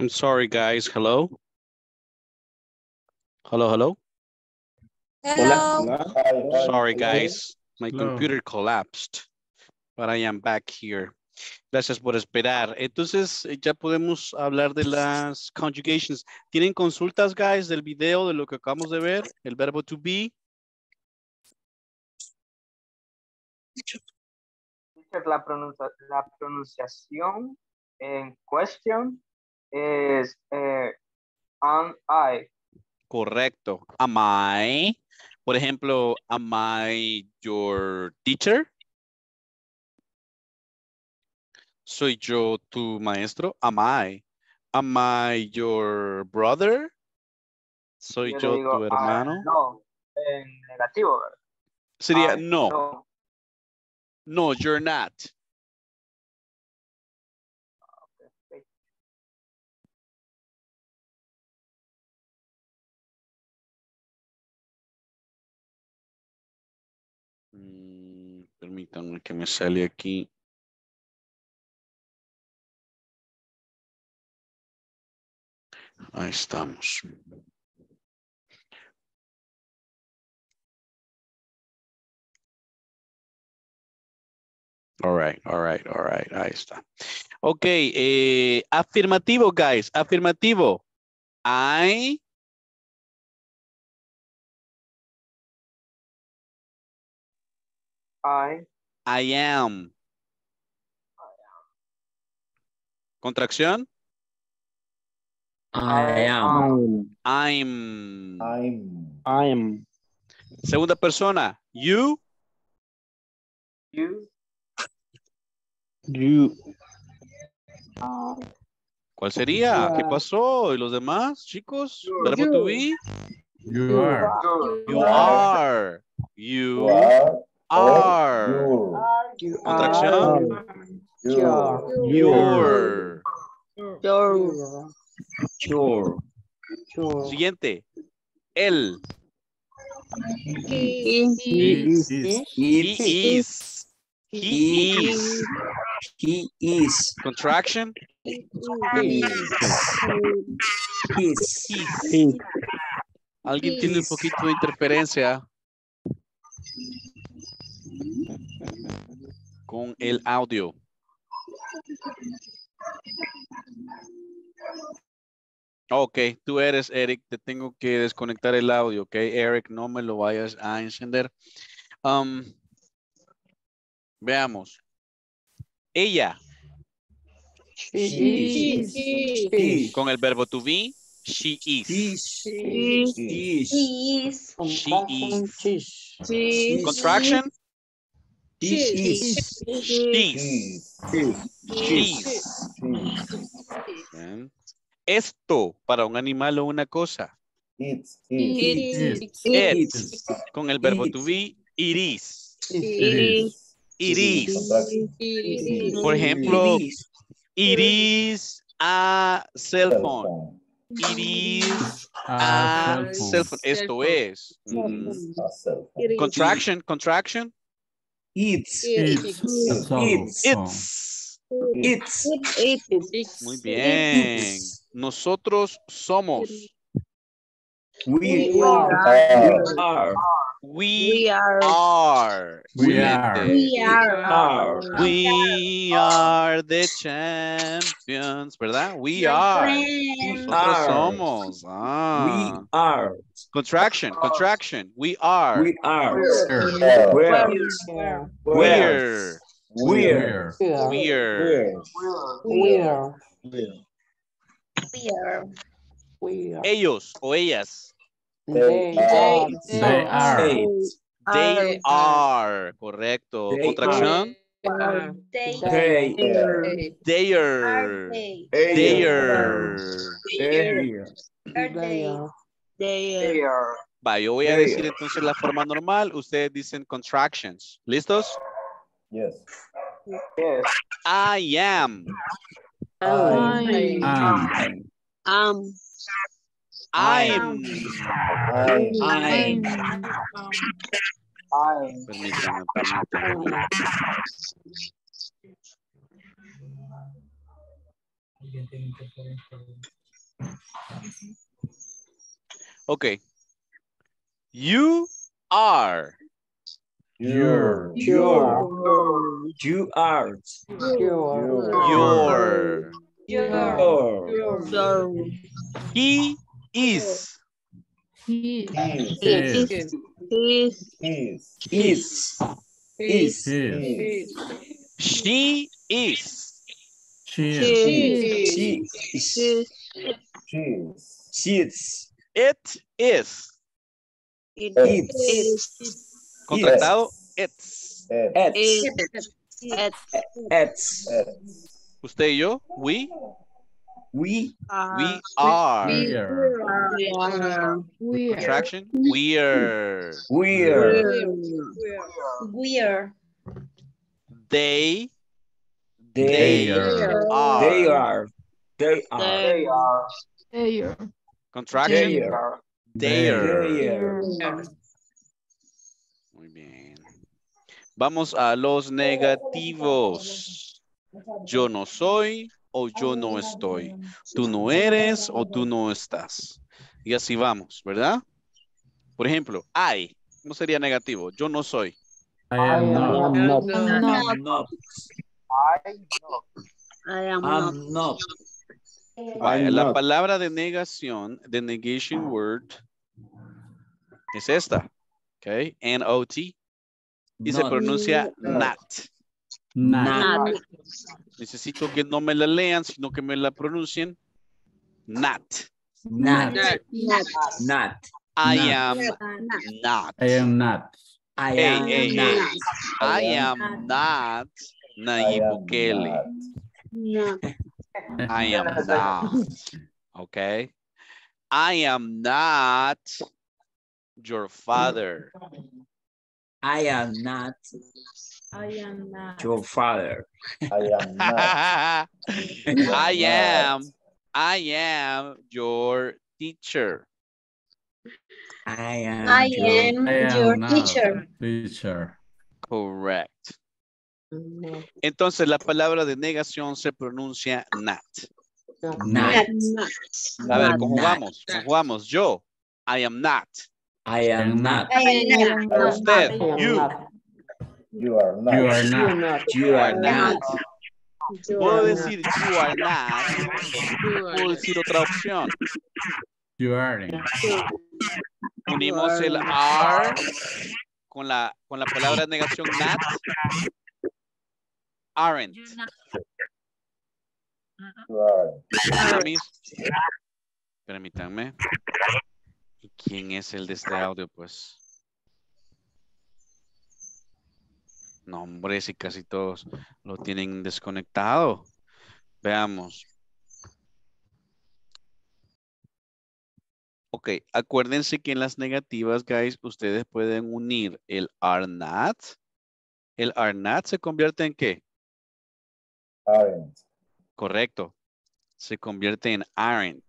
I'm sorry, guys. Hello? Hello, hello? Hello. Sorry, guys. My Hello. computer collapsed. But I am back here. Gracias por esperar. Entonces, eh, ya podemos hablar de las conjugations. ¿Tienen consultas, guys, del video, de lo que acabamos de ver? El verbo to be. La, pronuncia- la pronunciación en question es eh, am I. Correcto. Am I? Por ejemplo, am I your teacher? ¿Soy yo tu maestro? Am I? Am I your brother? ¿Soy yo digo, tu ah, hermano? no, en negativo, ¿verdad? Sería Ah, no, no, you're not. Mm, permítanme que me sale aquí. Ahí estamos. All right, all right, all right. Ahí está. Ok, eh, afirmativo, guys. Afirmativo. I I, I am. Contracción. I am. I'm. I'm. I'm. Segunda persona. You. you, You. ¿Cuál sería? ¿Qué pasó? ¿Y los demás, chicos? Verbo to be. You are. you, You are. You are. Are. You're. Contracción. You're. Your. Your. Your. Siguiente. El. He is. He is. He is. He is. Contraction. His. His. Alguien tiene un poquito de interferencia con el audio. Ok, tú eres Eric, te tengo que desconectar el audio, ok? Eric, no me lo vayas a encender. Um, veamos. Ella, She is. con el verbo to be, she is. She is. She is. Contraction, She is. Esto para un animal o una cosa. It's. It's. It, con el verbo to be, it is. It is. It is. Contraction. Por ejemplo, It is. a cell phone. It is A cell phone. Esto es. Mm. Contraction, contraction. It's. It's cell phone. It's. It's. Muy bien. Nosotros somos. We are. Are. We are. We are. Siguiente. Are. We are the champions, ¿verdad? We are. Nosotros are. somos. We Ah. are. Contraction, contraction. We are. We are. Where? Where? We're. Where? We're. Where? Ellos o ellas. They are. They are. They are. Correcto. They Contracción. They. They're. they are, Va, yo voy a They decir are. entonces la forma normal. Ustedes dicen contractions. ¿Listos? Yes. yes, I am. I. Um, I'm. I. I. I, Permítame, permítame. Okay. You are. Your. Your. You are. Your. Your. Your. Your. He is. His. His. His. His. Is. His. Is. His. She is. She She is. His. Cheese. She is. It is. It It's. is. Contractado. It's. Ed. It's. It. It's. Ed. Usted y yo. We. We. We are. We are. We are. Contraction. We're. We're. We're. They. They. They are. are. They are. They are. They are. They are. Contraction. They They are. are. There. They are. Muy bien. Vamos a los negativos. Yo no soy o yo no estoy. Tú no eres o tú no estás. Y así vamos, ¿verdad? Por ejemplo, I. ¿Cómo sería negativo? Yo no soy. I am not. I. I am not. Vaya, la palabra de negación, the negation word, es esta. Ok, N-O-T. Y se Not. pronuncia not. Not. Necesito que no me la lean, sino que me la pronuncien. Not. Not. Not. Not. I am not. I am not. I am hey, not. hey. I am Nayib Bukele. Not. I am not. Okay. I am not your father. I am not I am not. your father. I am not. I am, I am your teacher. I am. I your- am I am your not teacher. Teacher. Correct. Entonces la palabra de negación se pronuncia not. Not. A ver, Not. conjugamos, conjugamos. Yo, I am not. I am not. I am not. Usted, you, You are not. You are not. You are not. puedo decir you are not, puedo decir otra opción. You aren't. Unimos el are con la, con la palabra negación not. Aren't. Are. Permítanme. ¿Y quién es el de este audio, pues? No, hombre, si casi todos lo tienen desconectado. Veamos. Ok, acuérdense que en las negativas, guys, ustedes pueden unir el are not. El are not se convierte en qué? Aren't. Correcto. Se convierte en aren't.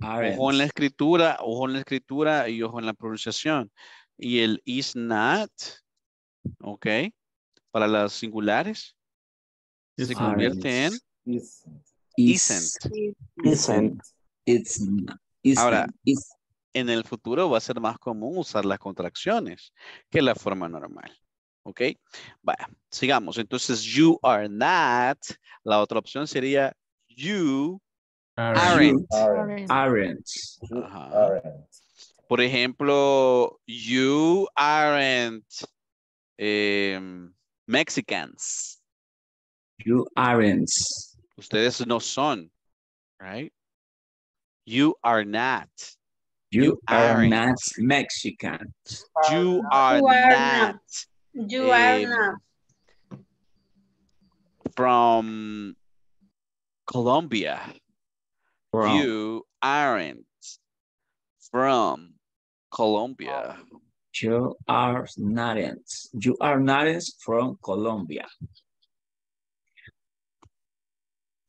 Aren't. Ojo en la escritura, ojo en la escritura y ojo en la pronunciación. Y el is not, ok, para las singulares, se convierte en Isn't. isn't. Isn't. It's not. Isn't. Ahora, It's- En el futuro va a ser más común usar las contracciones que la forma normal. ¿Ok? Vaya, sigamos. Entonces, you are not. La otra opción sería you aren't. Aren't. aren't. You Ajá. aren't. Por ejemplo, you aren't em, Mexicans. You aren't. Ustedes no son, right? You are not. You, You are aren't. not Mexican. You are You are not You are Um, not. from Colombia. From You aren't from Colombia. You are not. You are not from Colombia.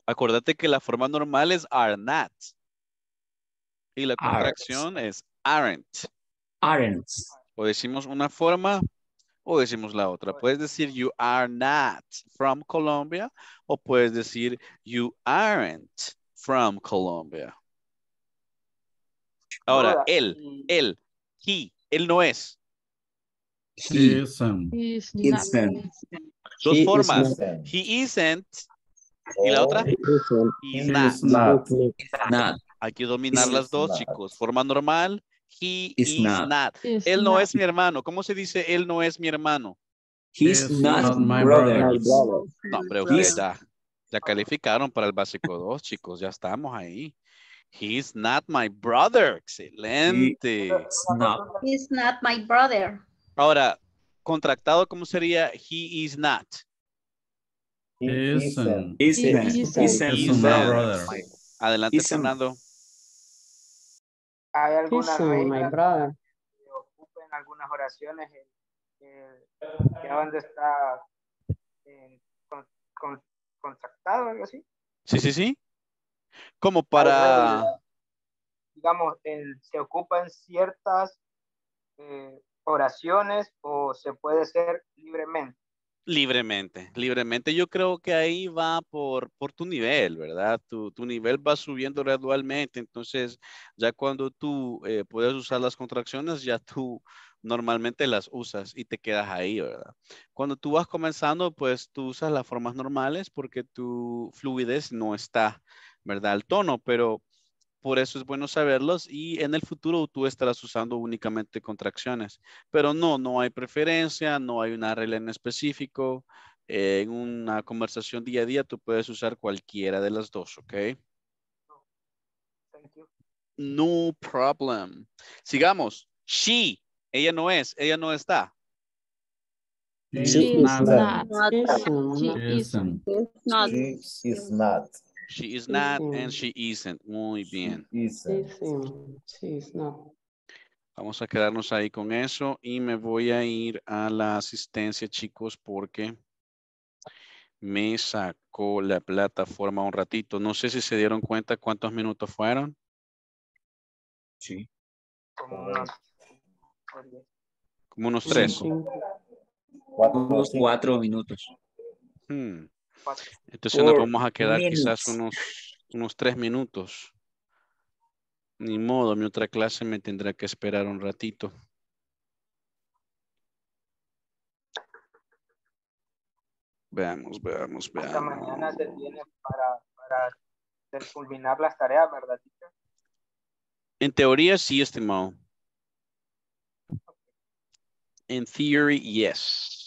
Acuérdate que la forma normal es are not. Y la Aren't. contracción es aren't. Aren't. O decimos una forma o decimos la otra. Puedes decir you are not from Colombia o puedes decir you aren't from Colombia. Ahora, él, él, he, él no es. He, Isn't. Is Isn't. Dos He formas. Isn't. He isn't y la otra he's He not. is not. not. Hay que dominar las dos, not. chicos. Forma normal, he Is is not. not. Is Él no not. es mi hermano. ¿Cómo se dice él no es mi hermano? He's He's not, not my brother. brother. No, hombre, ustedes brother. ya, ya calificaron para el básico 2, chicos. Ya estamos ahí. He's not my brother. Excelente. It's not. He's not my brother. Ahora, contractado, ¿cómo sería? He is not. He Isn't. Adelante, Isn't. Fernando. Hay algunas reglas que ocupen algunas oraciones el- que deben de estar eh, con, con- contractado, algo así. Sí, sí, sí. Como para... digamos, el- se ocupan ciertas eh, oraciones o se puede ser libremente. Libremente, libremente. Yo creo que ahí va por, por tu nivel, ¿verdad? Tu, tu nivel va subiendo gradualmente. Entonces, ya cuando tú eh, puedes usar las contracciones, ya tú normalmente las usas y te quedas ahí, ¿verdad? Cuando tú vas comenzando, pues tú usas las formas normales porque tu fluidez no está, ¿verdad? Al tono, pero por eso es bueno saberlos y en el futuro tú estarás usando únicamente contracciones. Pero no, no hay preferencia, no hay una regla en específico. Eh, en una conversación día a día tú puedes usar cualquiera de las dos, ¿ok? Thank you. No problem. Sigamos. She, ella no es, ella no está. He She is is not. She Isn't. Not. She is not. She is not and she isn't. Muy bien. Isn't. Isn't. She is not. Vamos a quedarnos ahí con eso y me voy a ir a la asistencia, chicos, porque me sacó la plataforma un ratito. No sé si se dieron cuenta cuántos minutos fueron. Sí. Como unos- Como unos tres. Cuatro, Unos cinco. cuatro minutos. Hmm. Cuatro. Entonces nos vamos a quedar quizás minutes. unos, unos tres minutos. Ni modo, mi otra clase me tendrá que esperar un ratito. Veamos, veamos, Hasta mañana veamos. se tiene para, para culminar las tareas, ¿verdad, teacher? En teoría sí, estimado. In theory, yes.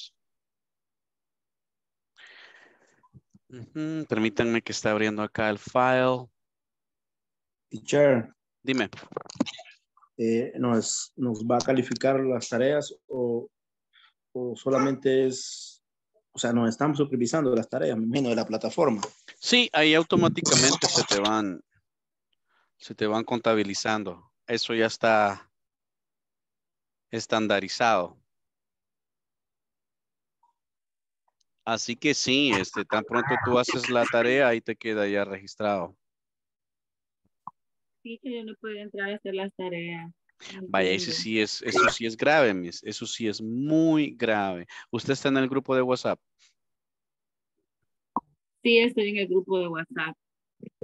Permítanme que está abriendo acá el file. Teacher, Dime. eh, nos, ¿nos va a calificar las tareas o, o solamente es, o sea, nos estamos supervisando las tareas, me imagino, de la plataforma? Sí, ahí automáticamente se te van, se te van contabilizando. Eso ya está estandarizado. Así que sí, este, tan pronto tú haces la tarea, ahí te queda ya registrado. Sí, que yo no puedo entrar a hacer las tareas. Vaya, ese sí es, eso sí es grave, miss. Eso sí es muy grave. ¿Usted está en el grupo de WhatsApp? Sí, estoy en el grupo de WhatsApp.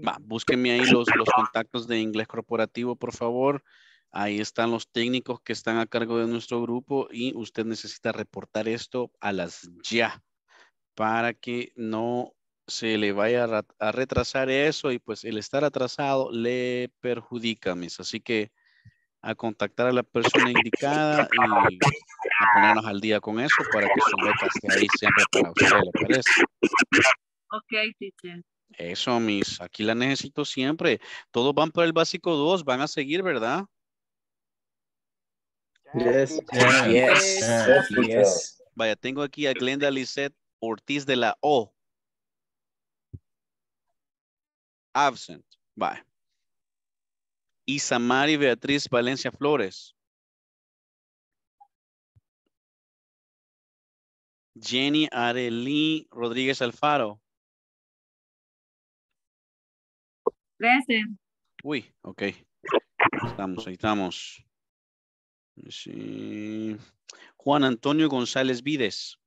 Va, búsqueme ahí los, los contactos de inglés corporativo, por favor. Ahí están los técnicos que están a cargo de nuestro grupo y usted necesita reportar esto a las ya para que no se le vaya a, ra- a retrasar eso y pues el estar atrasado le perjudica, mis. Así que a contactar a la persona indicada y a ponernos al día con eso para que su beca esté ahí siempre para usted, ¿le parece? Ok, teacher. Eso, mis, aquí la necesito siempre. Todos van por el básico 2, van a seguir, ¿verdad? Yes. Yes. Yes. Vaya, tengo aquí a Glenda Lisette Ortiz de la O. Absent. Vaya. Isamari Beatriz Valencia Flores. Jenny Arely Rodríguez Alfaro. Present. Uy, ok. Estamos, ahí estamos. Sí. Juan Antonio González Vides.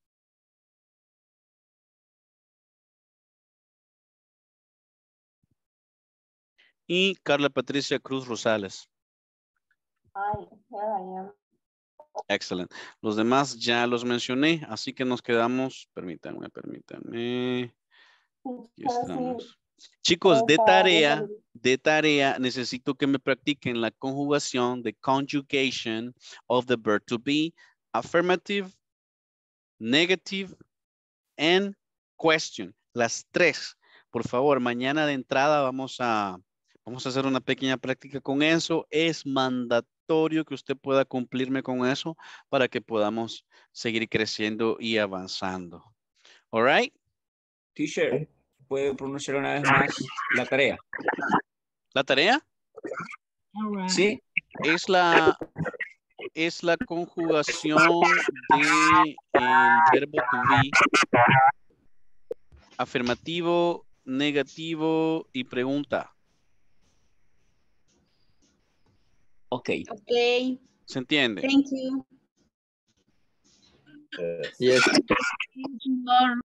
Y Carla Patricia Cruz Rosales. Hi, here I am. Excelente. Los demás ya los mencioné, así que nos quedamos, permítanme, permítanme. Aquí estamos. Chicos, de tarea, de tarea, necesito que me practiquen la conjugación de conjugation of the verb to be, affirmative, negative, and question. Las tres. Por favor, mañana de entrada vamos a, vamos a hacer una pequeña práctica con eso. Es mandatorio que usted pueda cumplirme con eso para que podamos seguir creciendo y avanzando. All right? Teacher, ¿puede pronunciar una vez más la tarea? ¿La tarea? All right. Sí. es la es la conjugación de el verbo to be afirmativo, negativo y pregunta. Ok. Okay, ¿Se entiende? thank you. Yes. Tomorrow.